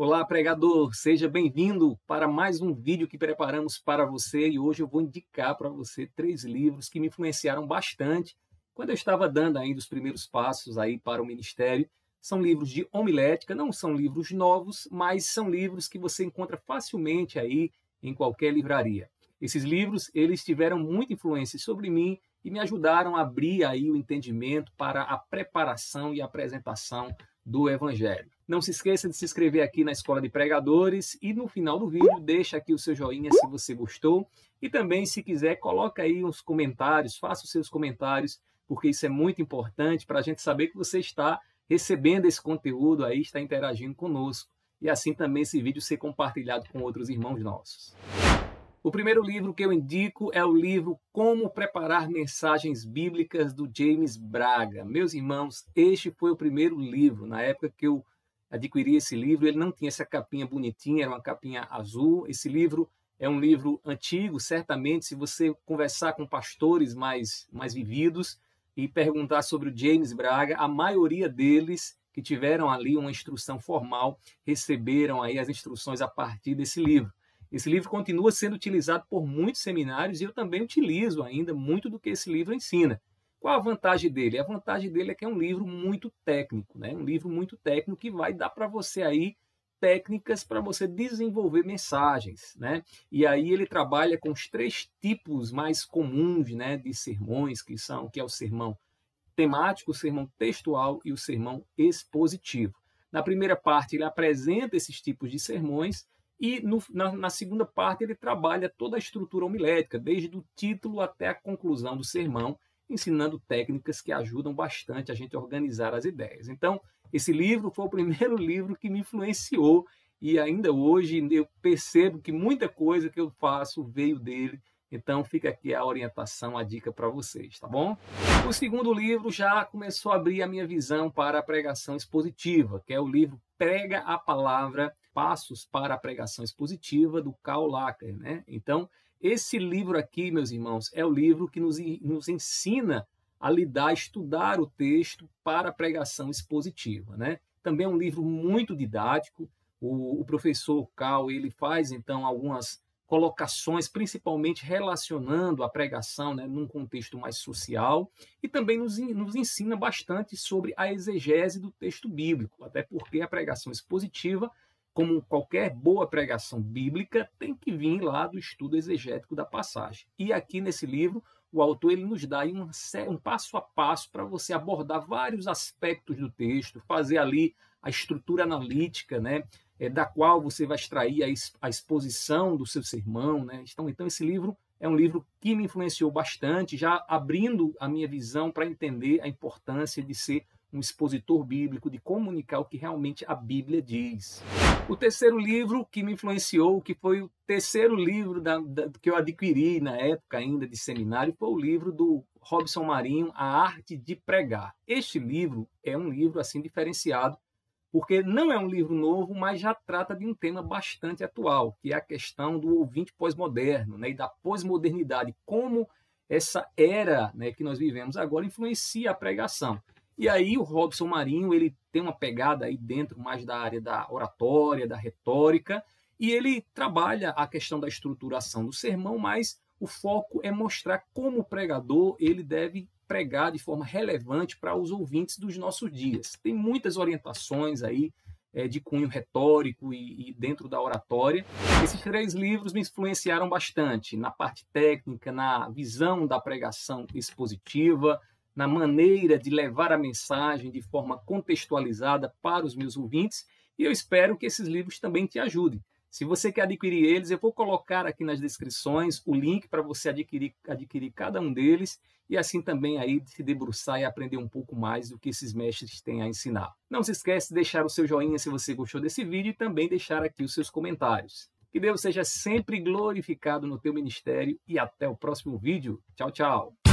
Olá, pregador, seja bem-vindo para mais um vídeo que preparamos para você e hoje eu vou indicar para você três livros que me influenciaram bastante quando eu estava dando ainda os primeiros passos aí para o ministério. São livros de homilética, não são livros novos, mas são livros que você encontra facilmente aí em qualquer livraria. Esses livros, eles tiveram muita influência sobre mim e me ajudaram a abrir aí o entendimento para a preparação e apresentação do Evangelho. Não se esqueça de se inscrever aqui na Escola de Pregadores e no final do vídeo deixa aqui o seu joinha se você gostou e também se quiser coloca aí os comentários, faça os seus comentários porque isso é muito importante para a gente saber que você está recebendo esse conteúdo aí, está interagindo conosco e assim também esse vídeo ser compartilhado com outros irmãos nossos. O primeiro livro que eu indico é o livro Como Preparar Mensagens Bíblicas do James Braga. Meus irmãos, este foi o primeiro livro. Na época que eu adquiri esse livro, ele não tinha essa capinha bonitinha, era uma capinha azul. Esse livro é um livro antigo, certamente, se você conversar com pastores mais, mais vividos e perguntar sobre o James Braga, a maioria deles que tiveram ali uma instrução formal receberam aí as instruções a partir desse livro. Esse livro continua sendo utilizado por muitos seminários e eu também utilizo ainda muito do que esse livro ensina. Qual a vantagem dele? A vantagem dele é que é um livro muito técnico, né? Um livro muito técnico que vai dar para você aí técnicas para você desenvolver mensagens, né? E aí ele trabalha com os três tipos mais comuns, né, de sermões, que são que é o sermão temático, o sermão textual e o sermão expositivo. Na primeira parte ele apresenta esses tipos de sermões e no, na, na, segunda parte ele trabalha toda a estrutura homilética, desde o título até a conclusão do sermão, ensinando técnicas que ajudam bastante a gente a organizar as ideias. Então, esse livro foi o primeiro livro que me influenciou e ainda hoje eu percebo que muita coisa que eu faço veio dele. Então fica aqui a orientação, a dica para vocês, tá bom? O segundo livro já começou a abrir a minha visão para a pregação expositiva, que é o livro Prega a Palavra Passos para a Pregação Expositiva, do Karl Lacker. Né? Então, esse livro aqui, meus irmãos, é o livro que nos, nos ensina a lidar, a estudar o texto para a pregação expositiva. Né? Também é um livro muito didático. O, o professor Cal ele faz então algumas colocações, principalmente relacionando a pregação né, num contexto mais social, e também nos, nos ensina bastante sobre a exegese do texto bíblico, até porque a pregação expositiva como qualquer boa pregação bíblica, tem que vir lá do estudo exegético da passagem. E aqui nesse livro, o autor ele nos dá um, um passo a passo para você abordar vários aspectos do texto, fazer ali a estrutura analítica, né, é, da qual você vai extrair a, a exposição do seu sermão. Né? Então, então, esse livro é um livro que me influenciou bastante, já abrindo a minha visão para entender a importância de ser um expositor bíblico, de comunicar o que realmente a Bíblia diz. O terceiro livro que me influenciou, que foi o terceiro livro da, da, que eu adquiri na época ainda de seminário, foi o livro do Robson Marinho, A Arte de Pregar. Este livro é um livro assim diferenciado, porque não é um livro novo, mas já trata de um tema bastante atual, que é a questão do ouvinte pós-moderno né, e da pós-modernidade, como essa era né, que nós vivemos agora influencia a pregação. E aí o Robson Marinho, ele tem uma pegada aí dentro mais da área da oratória, da retórica, e ele trabalha a questão da estruturação do sermão, mas o foco é mostrar como o pregador ele deve pregar de forma relevante para os ouvintes dos nossos dias. Tem muitas orientações aí é, de cunho retórico e, e, dentro da oratória. Esses três livros me influenciaram bastante na parte técnica, na visão da pregação expositiva, na maneira de levar a mensagem de forma contextualizada para os meus ouvintes, e eu espero que esses livros também te ajudem. Se você quer adquirir eles, eu vou colocar aqui nas descrições o link para você adquirir, adquirir cada um deles e assim também aí se debruçar e aprender um pouco mais do que esses mestres têm a ensinar. Não se esqueça de deixar o seu joinha se você gostou desse vídeo e também deixar aqui os seus comentários. Que Deus seja sempre glorificado no teu ministério e até o próximo vídeo. Tchau, tchau.